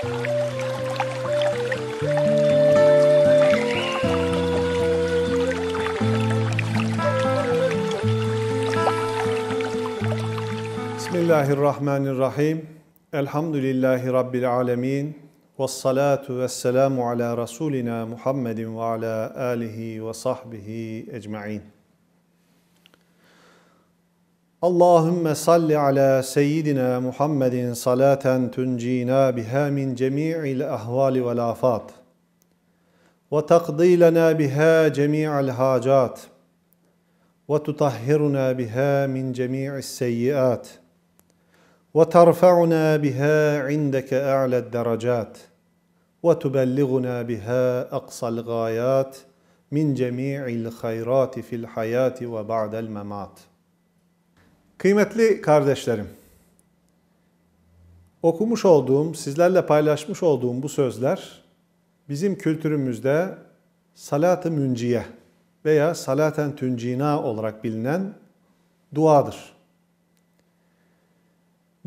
بسم الله الرحمن الرحيم الحمد لله رب العالمين والصلاة والسلام على رسولنا محمد وعلى آله وصحبه أجمعين اللهم صل على سيدنا محمد صلاة تنجينا بها من جميع الأهوال والآفات وتقضي لنا بها جميع الحاجات وتطهرنا بها من جميع السيئات وترفعنا بها عندك أعلى الدرجات وتبلغنا بها أقصى الغايات من جميع الخيرات في الحياة وبعد الممات Kıymetli kardeşlerim, okumuş olduğum, sizlerle paylaşmış olduğum bu sözler bizim kültürümüzde salat-ı münciye veya salaten tüncina olarak bilinen duadır.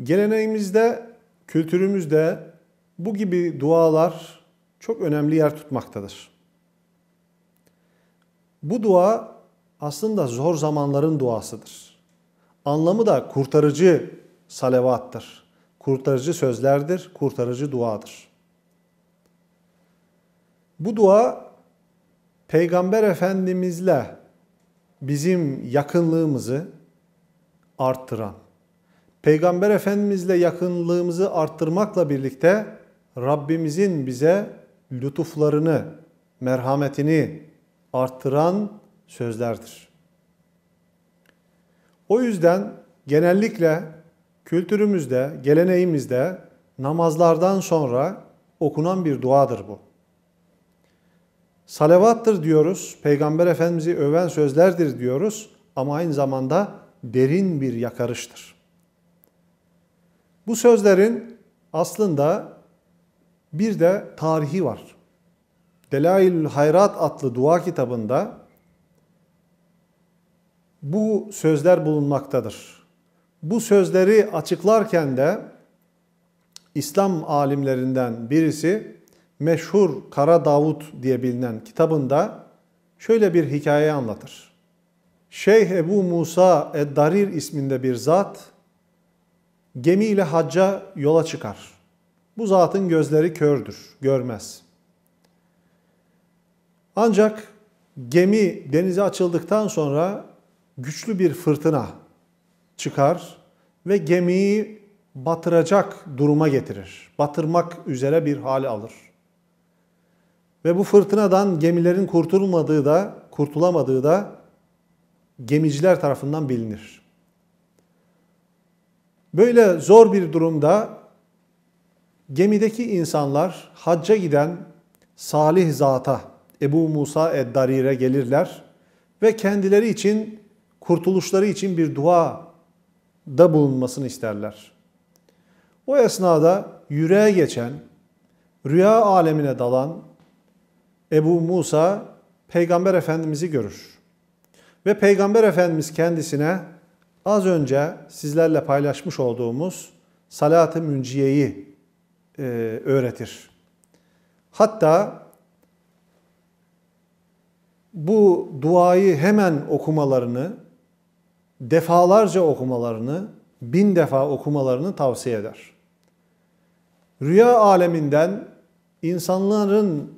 Geleneğimizde, kültürümüzde bu gibi dualar çok önemli yer tutmaktadır. Bu dua aslında zor zamanların duasıdır. Anlamı da kurtarıcı salavattır. Kurtarıcı sözlerdir, kurtarıcı duadır. Bu dua Peygamber Efendimizle bizim yakınlığımızı arttıran, Peygamber Efendimizle yakınlığımızı arttırmakla birlikte Rabbimizin bize lütuflarını, merhametini arttıran sözlerdir. O yüzden genellikle kültürümüzde, geleneğimizde namazlardan sonra okunan bir duadır bu. Salavattır diyoruz, Peygamber Efendimiz'i öven sözlerdir diyoruz ama aynı zamanda derin bir yakarıştır. Bu sözlerin aslında bir de tarihi var. Delailül Hayrat adlı dua kitabında bu sözler bulunmaktadır. Bu sözleri açıklarken de İslam alimlerinden birisi meşhur Kara Davut diye bilinen kitabında şöyle bir hikaye anlatır. Şeyh Ebu Musa Eddarir isminde bir zat gemiyle hacca yola çıkar. Bu zatın gözleri kördür, görmez. Ancak gemi denize açıldıktan sonra güçlü bir fırtına çıkar ve gemiyi batıracak duruma getirir. Batırmak üzere bir hal alır. Ve bu fırtınadan gemilerin kurtulmadığı da, kurtulamadığı da gemiciler tarafından bilinir. Böyle zor bir durumda gemideki insanlar hacca giden salih zata Ebu Musa Eddarir'e gelirler ve kendileri için kurtuluşları için bir dua da bulunmasını isterler. O esnada yüreğe geçen, rüya alemine dalan Ebu Musa Peygamber Efendimiz'i görür. Ve Peygamber Efendimiz kendisine az önce sizlerle paylaşmış olduğumuz salat-ı münciyeyi e, öğretir. Hatta bu duayı hemen okumalarını, defalarca okumalarını, bin defa okumalarını tavsiye eder. Rüya aleminden insanların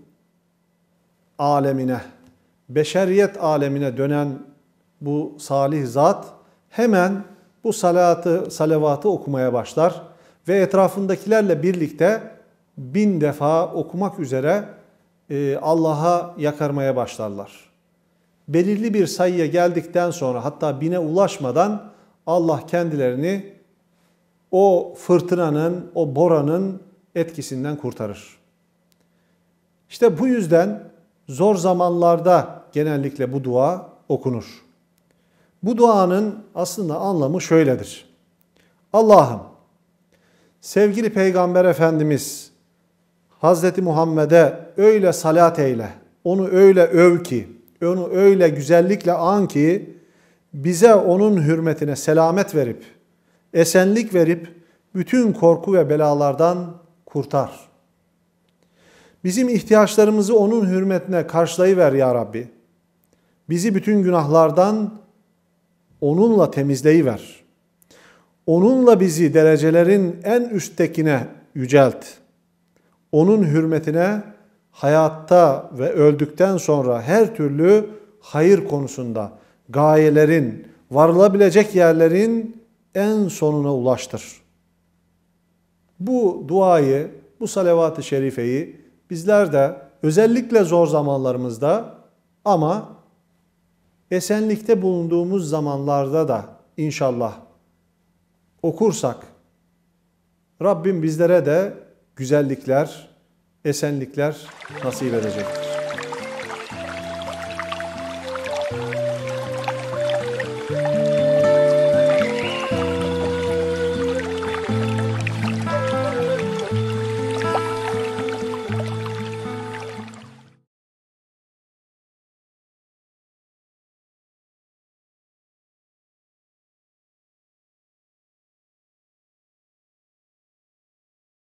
alemine, beşeriyet alemine dönen bu salih zat hemen bu salatı, salavatı okumaya başlar ve etrafındakilerle birlikte bin defa okumak üzere e, Allah'a yakarmaya başlarlar. Belirli bir sayıya geldikten sonra hatta bine ulaşmadan Allah kendilerini o fırtınanın, o boranın etkisinden kurtarır. İşte bu yüzden zor zamanlarda genellikle bu dua okunur. Bu duanın aslında anlamı şöyledir. Allah'ım sevgili Peygamber Efendimiz Hazreti Muhammed'e öyle salat eyle, onu öyle öv ki, onu öyle güzellikle an ki bize onun hürmetine selamet verip, esenlik verip bütün korku ve belalardan kurtar. Bizim ihtiyaçlarımızı onun hürmetine karşılayıver ya Rabbi. Bizi bütün günahlardan onunla temizleyiver. Onunla bizi derecelerin en üsttekine yücelt. Onun hürmetine hayatta ve öldükten sonra her türlü hayır konusunda gayelerin, varılabilecek yerlerin en sonuna ulaştır. Bu duayı, bu salavat-ı şerifeyi bizler de özellikle zor zamanlarımızda ama esenlikte bulunduğumuz zamanlarda da inşallah okursak Rabbim bizlere de güzellikler, esenlikler nasip edecektir.